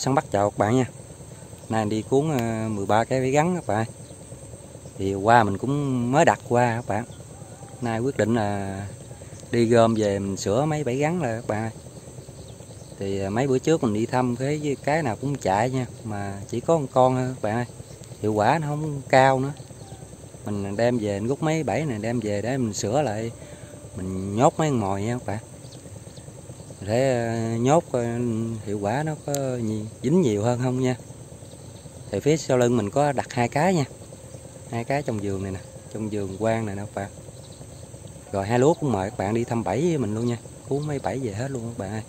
sẵn bắt chào các bạn nha. Nay đi cuốn ờ, 13 cái bẫy gắn các bạn. Thì qua mình cũng mới đặt qua các bạn. Nay quyết định là đi gom về mình sửa mấy bẫy gắn là các bạn Thì ờ, mấy bữa trước mình đi thăm cái cái nào cũng chạy nha, Mà chỉ có một con thôi các bạn ơi. Hiệu quả nó không cao nữa. Mình đem về, mình rút mấy bẫy này đem về để mình sửa lại. Mình nhốt mấy con mồi nha các bạn để ờ, nhốt ờ, hiệu quả nó có dính nhiều hơn không nha. Thì phía sau lưng mình có đặt hai cái nha. Hai cái trong giường này nè, trong giường quang này nè các bạn. Rồi hai lúa cũng mời các bạn đi thăm bẫy với mình luôn nha. Cuốn mấy bẫy về hết luôn các bạn ơi.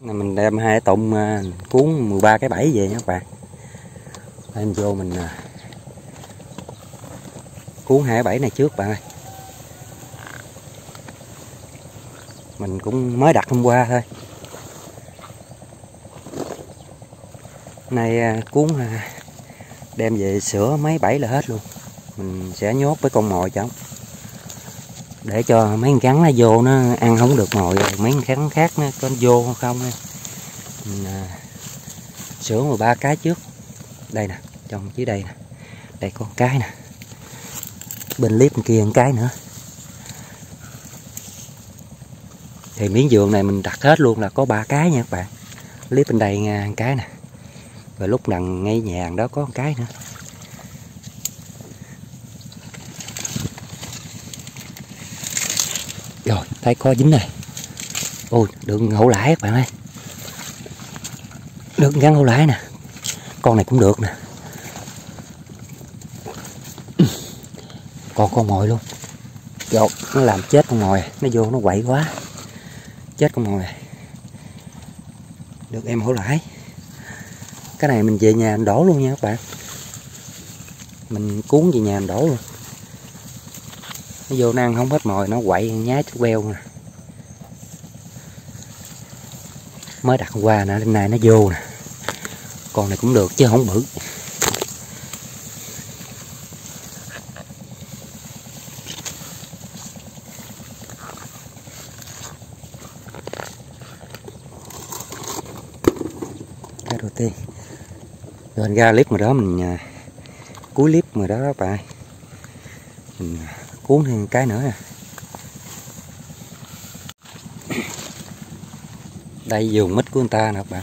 Này mình đem hai tụng ờ, cuốn 13 cái bẫy về nha các bạn. Em vô mình cuốn hai bẫy này trước bạn ơi. Mình cũng mới đặt hôm qua thôi. Nay à, cuốn à, đem về sửa mấy bẫy là hết luôn. Mình sẽ nhốt với con mồi cho để cho mấy con cắn nó vô nó ăn không được mồi mấy con cắn khác nó có vô không mình à, sửa 13 cái trước. Đây nè trong dưới đây nè. Đây có cái nè. Bên clip kia một cái nữa. Thì miếng giường này mình đặt hết luôn là có ba cái nha các bạn. Clip bên đây nha cái nè. Rồi lúc đằng ngay nhà đó có một cái nữa. Rồi, thấy có dính này. Ôi, đừng hậu lãi các bạn ơi. Được gắn hậu lãi nè. Con này cũng được nè. Còn con mồi luôn. Rồi nó làm chết con mồi nó vô, nó quậy quá chết con mồi được em hổ lãi. Cái này mình về nhà mình đổ luôn nha các bạn. Mình cuốn về nhà mình đổ luôn. Nó vô nó ăn không hết mồi, nó quậy, nhái chút queo nè. Mới đặt qua nè lên này nó vô nè. Con này cũng được, chứ không bự đầu tiên mình ra clip mà đó mình à, cuối clip mà đó các bạn mình à, cuốn thêm cái nữa nè. Đây vườn mít của người ta nè các bạn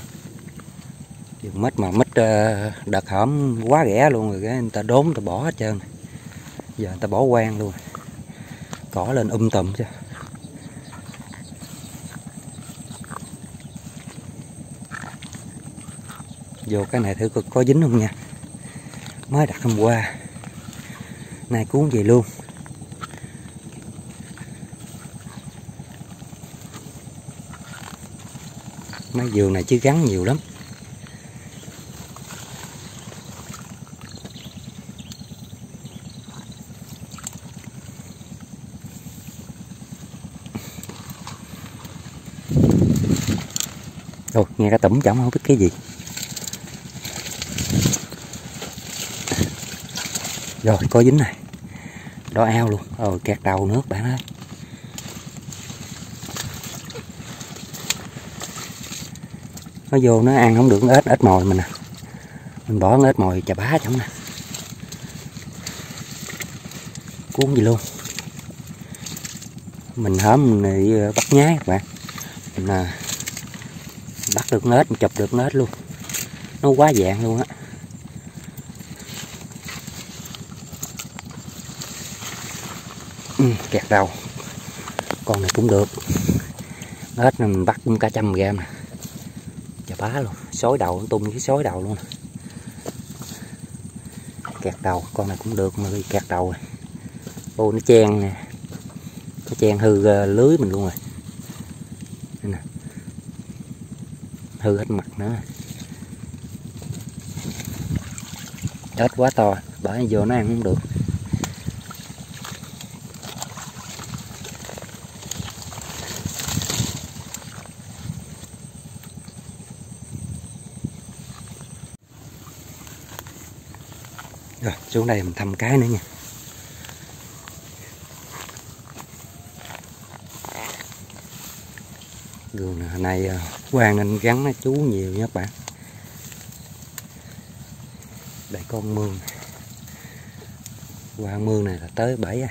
vườn mít mà mít à, đợt hổm quá rẻ luôn rồi cái người ta đốn người ta bỏ hết trơn. Giờ người ta bỏ quen luôn. Cỏ lên um tùm chứ. Vô cái này thử có, có dính không nha. Mới đặt hôm qua. Nay cuốn về luôn. Mấy giường này chứ gắn nhiều lắm. Ồ, nghe cái tẩm chẳng không biết cái gì. Rồi có dính này. Đó ao luôn. Rồi kẹt đầu nước bạn ơi. Nó vô nó ăn không được ếch ếch mồi mình nè mình bỏ ếch mồi chà bá trong nè cuốn gì luôn. Mình hớm mình ờ, bắt nhái các bạn. Mình à, bắt được nết chụp được nết luôn. Nó quá dạng luôn á. Ừ, kẹt đầu. Con này cũng được. Hết mình bắt cũng cả trăm gram nè. Chà bá luôn sói đầu tung cái sói đầu luôn kẹt đầu con này cũng được mà kẹt đầu rồi. Ô nó chen nè. Nó chen hư ờ, lưới mình luôn rồi. Nè. Hư hết mặt nữa. Ếch quá to bởi vô nó ăn không được rồi xuống đây mình thăm cái nữa nha. Gường này, à, quang nên gắn nó chú nhiều nha các bạn. Đây con mương. Qua mương này là tới bảy à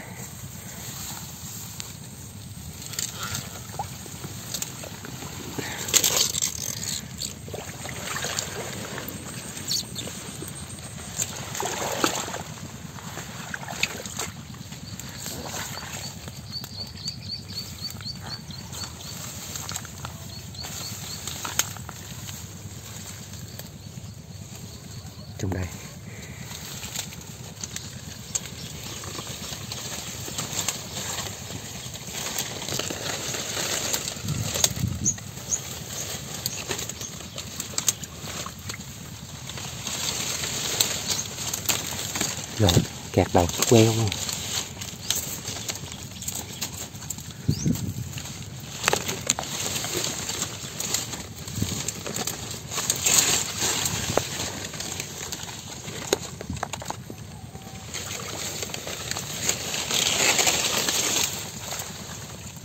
trong đây rồi kẹt đầu queo luôn.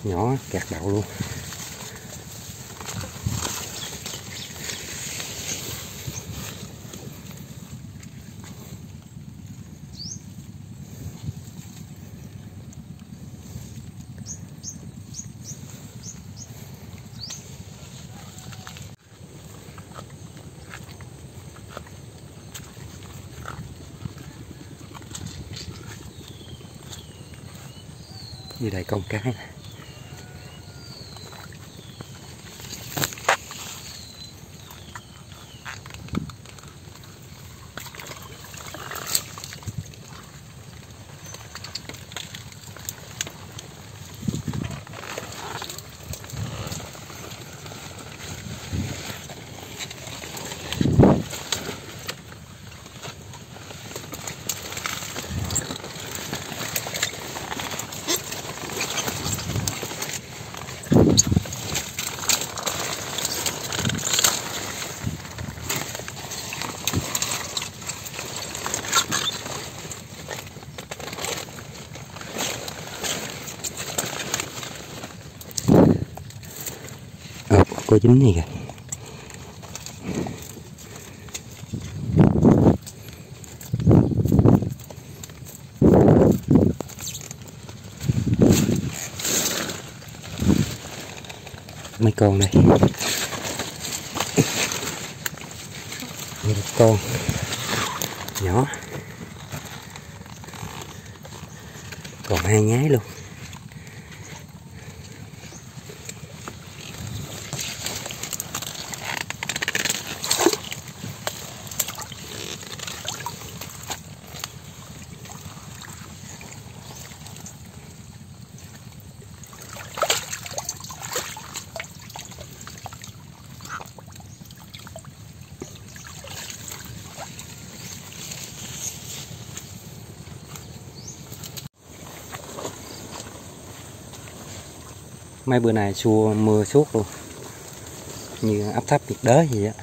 Nhỏ kẹt đậu luôn. Như đây con cái này. Ờ, này kìa. Mấy con này một con nhỏ. Còn hai nhái luôn. Mấy bữa nay xua mưa suốt luôn. Như áp thấp nhiệt đới gì á.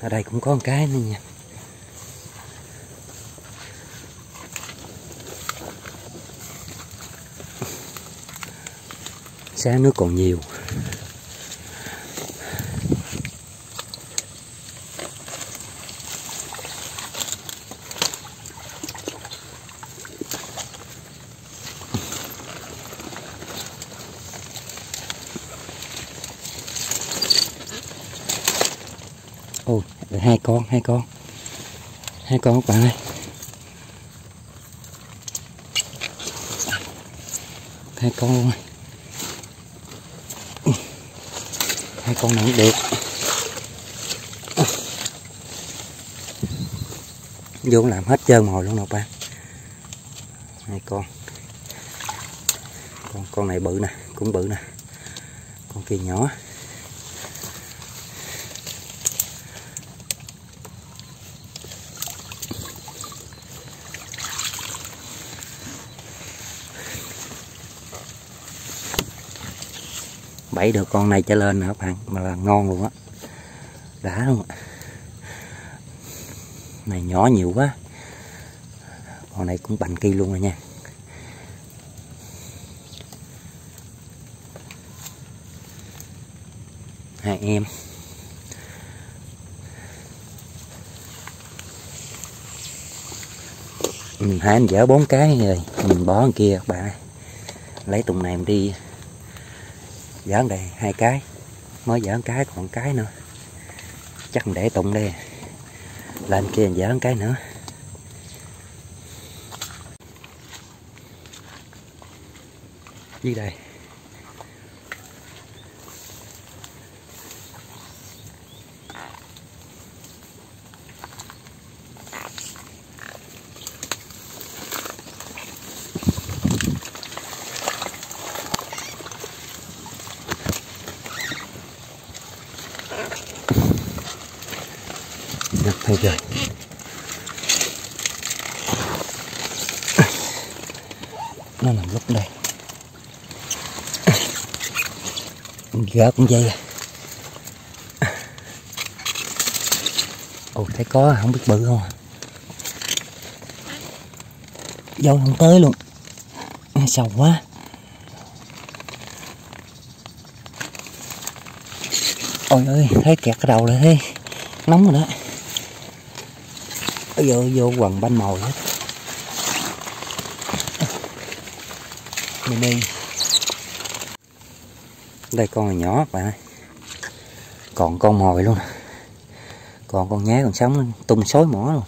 Ở đây cũng có một cái nữa nha. Sáng nước còn nhiều ôi hai con. Hai con các bạn ơi. Hai con luôn. Rồi hai con này cũng vô làm hết trơn mồi luôn nè bạn hai con. Con con này bự nè, cũng bự nè. Con kia nhỏ. Bẫy được con này trở lên nữa các bạn, mà là ngon luôn á. Đã luôn á này nhỏ nhiều quá. Con này cũng bành kia luôn rồi nha. Hai em. Mình hai anh dở bốn cái rồi, mình bỏ con kia các bạn lấy tùng này mình đi giỡn đây, hai cái. Mới giỡn cái, còn cái nữa. Chắc mình để tụng đây. Lên kia mình cái nữa. Dưới đây nhập hay rồi nó nằm lúc đây gỡ con dây. Ồ, thấy có, không biết bự không à? dâu không tới luôn. Sầu quá. Ôi ơi, thấy kẹt cái đầu rồi, thấy nóng rồi đó. Vô vô quần banh mồi hết. Mini đây, con này nhỏ bạn ơi. Còn con mồi luôn. Còn con nhá còn sống tung xối mỏ luôn.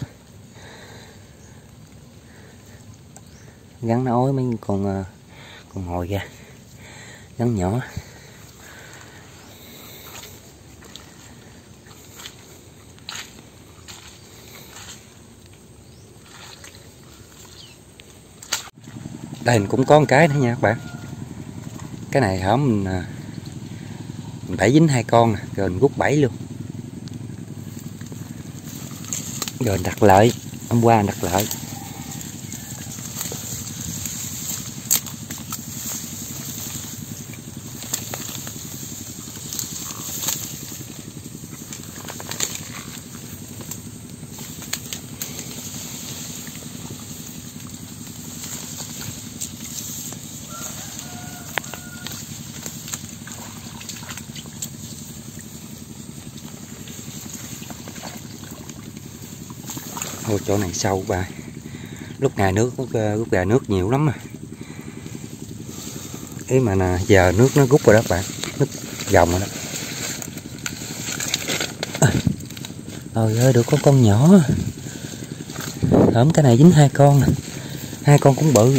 Gắn nó ối mấy con ờ, con mồi ra. Gắn nhỏ. Đây cũng có một cái nữa nha các bạn. Cái này hả mình à, mình dính hai con à, nè rồi mình rút bẫy luôn. Rồi đặt lợi, hôm qua đặt lợi. Ôi, chỗ này sâu bà. Lúc ngày nước lúc ờ, gà nước nhiều lắm mà ý mà nè giờ nước nó rút rồi đó bạn nước dòng rồi đó. À. Trời ơi được có con nhỏ. Hổm cái này dính hai con nè. Hai con cũng bự.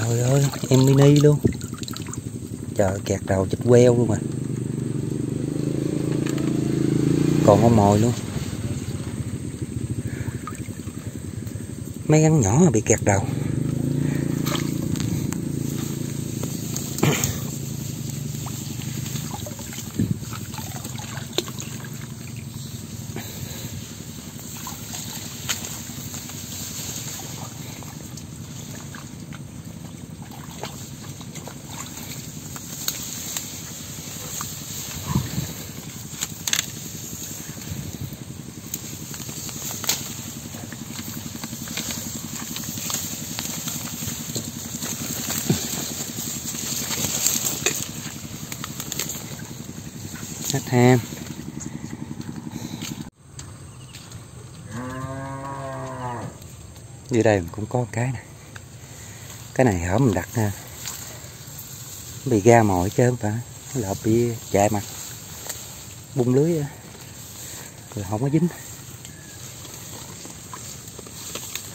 Trời ơi em mini luôn. Trời kẹt đầu chụp queo luôn à. Còn con mồi luôn. Mấy gắn nhỏ bị kẹt đầu. Khách dưới đây mình cũng có cái này cái này hở mình đặt ha bị ga mồi chứ không phải là bị chạy mặt. Bung lưới rồi không có dính.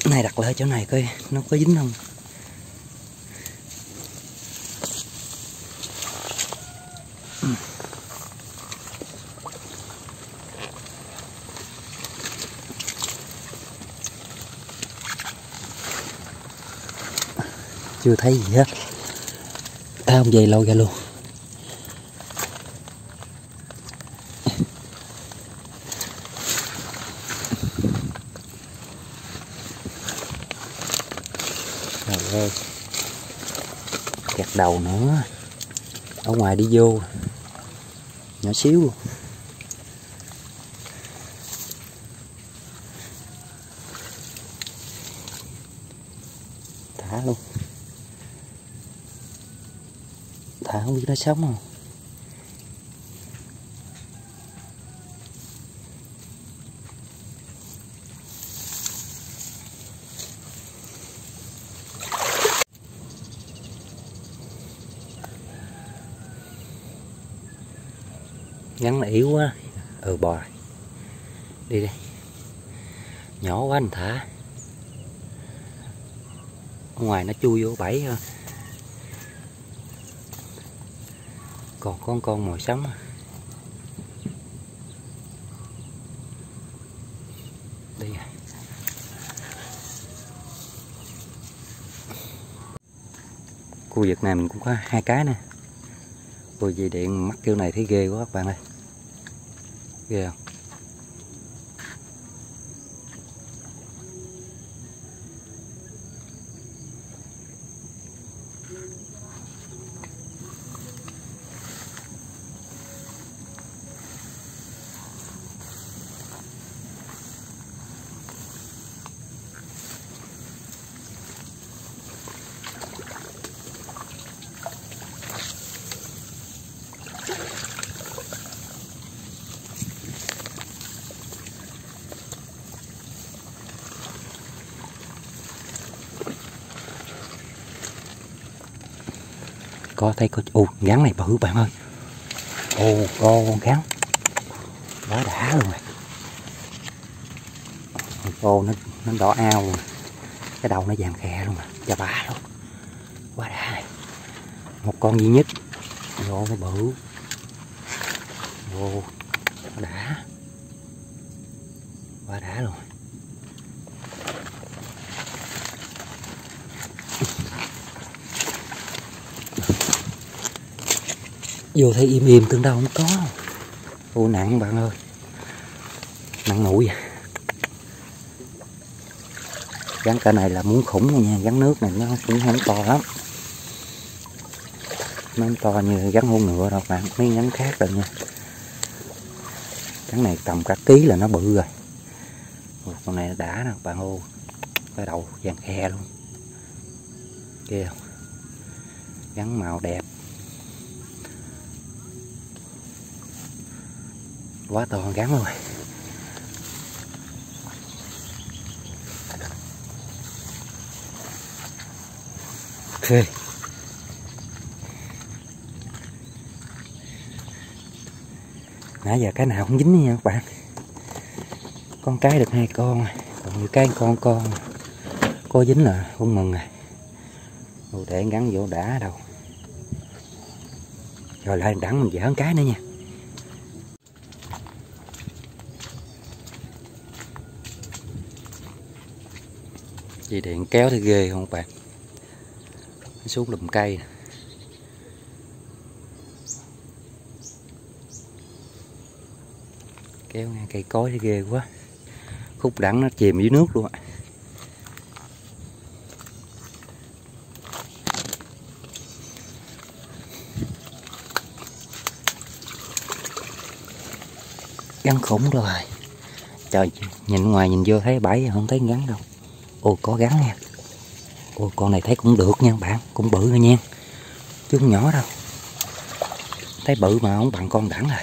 Này đặt lại chỗ này coi, nó có dính không? Chưa thấy gì hết. À, không về lâu ra luôn. Trời ơi. Kẹt đầu nữa. Ở ngoài đi vô. Nhỏ xíu luôn. Thả nó sống không? Ngắn là yếu quá. Ừ bò đi đi nhỏ quá anh thả. Ở ngoài nó chui vô bẫy ha còn con con mồi sống à? đây à. khu vực này mình cũng có hai cái nè. Ôi dây điện, mắt kiểu này thấy ghê quá các bạn ơi. Ghê không? Có thấy có ô gắn này bự bạn ơi. Ô con gắn quá đã luôn này. Ô nó nó đỏ ao rồi. cái đầu nó vàng khè luôn mà cho bà luôn. Quá đã này. Một con duy nhất. Vô nó bự ô quá đã quá đã luôn vô thấy im im tương đâu không có. Ô nặng bạn ơi. Nặng mũi à gắn cả này là muốn khủng nha gắn nước này nó cũng không to lắm. Nó không to như gắn hôn ngựa đâu bạn mấy gắn khác rồi nha. Gắn này tầm cả ký là nó bự rồi. Ủa, con này nó đã nè bạn ô. Cái đầu vàng khe luôn. Kia gắn màu đẹp. Quá to gắn rồi. Ok. Nãy giờ cái nào cũng dính nha các bạn. Con cái được hai con còn như cái con con có dính là cũng mừng rồi. Ồ, để gắn vô đã đâu. Rồi lại đẳng mình dở cái nữa nha. Dây điện kéo thì ghê không các bạn? Xuống lùm cây kéo ngang cây cối thì ghê quá. Khúc đẳng nó chìm dưới nước luôn ạ. Gắn khủng rồi. Trời, nhìn ngoài nhìn vô thấy bẫy không thấy gắn đâu ô có gắn nha. Ô con này thấy cũng được nha bạn. Cũng bự rồi nha. Chứ không nhỏ đâu. Thấy bự mà không bằng con đẳng rồi.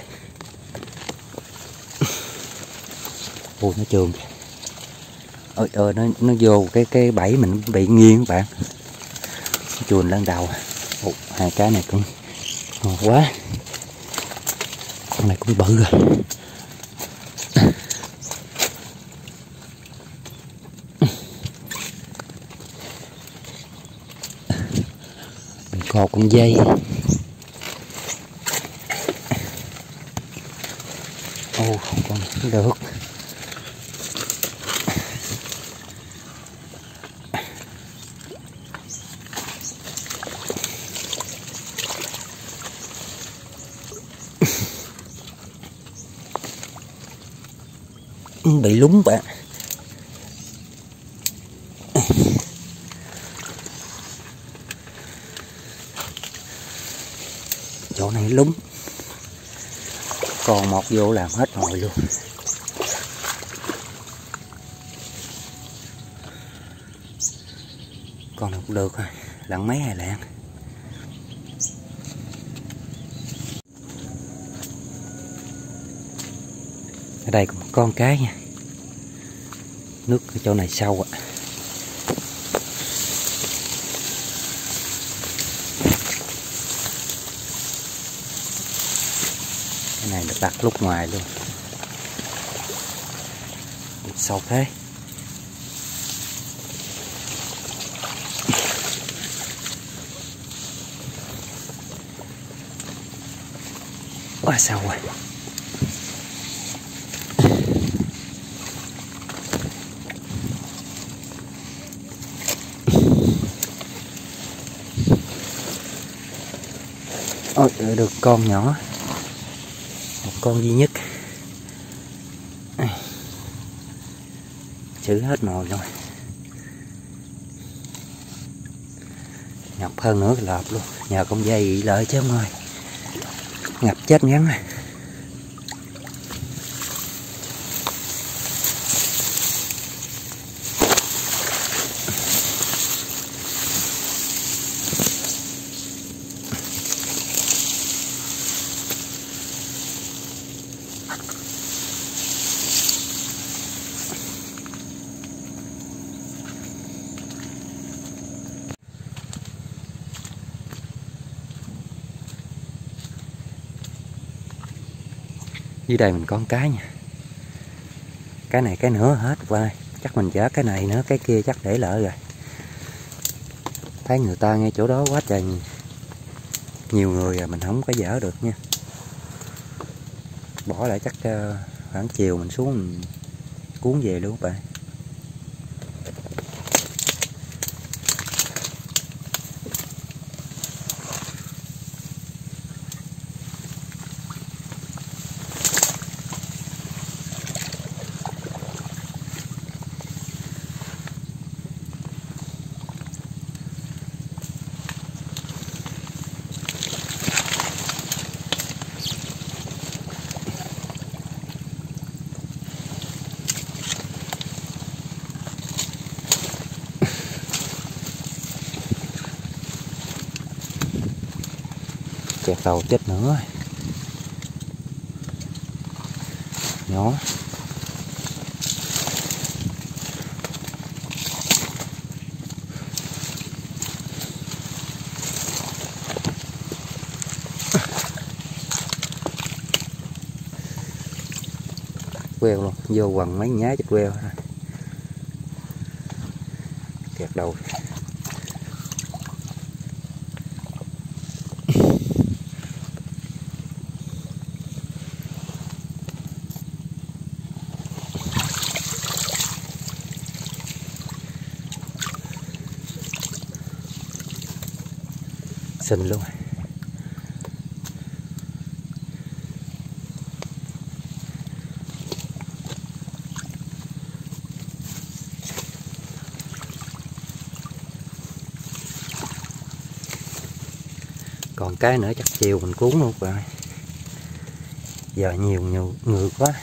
Ồ nó trường ơi ơi ờ, nó nó vô cái cái bẫy mình bị nghiêng bạn. Chuồn lên đầu. Ồ, hai cái này cũng ngon quá. Con này cũng bự rồi. Một con dây. Ô con được. Bị lúng bạn một vô làm hết hồi luôn. Con này cũng được rồi lặn mấy hai lạng ở đây còn một con cái nha. Nước ở chỗ này sâu ạ. à. Đặt lúc ngoài luôn. Sâu thế. Quá sâu rồi ôi được con nhỏ con duy nhất. Chữ hết mồi rồi. Ngập hơn nữa là lợp luôn. Nhờ con dây lợi chứ không ơi. Ngập chết ngắn rồi. Dưới đây mình có một cái nha. Cái này, cái nữa hết vai chắc mình chở cái này nữa, cái kia chắc để lỡ rồi. Thấy người ta ngay chỗ đó quá trời nhiều. Người rồi mình không có dỡ được nha. Bỏ lại chắc ờ, khoảng chiều mình xuống mình cuốn về luôn bạn. Kẹt tàu chết nữa nhỏ queo luôn, vô quần mấy nhá chết queo kẹt đầu. Xình luôn. Còn cái nữa chắc chiều mình cuốn luôn rồi giờ nhiều nhiều người quá.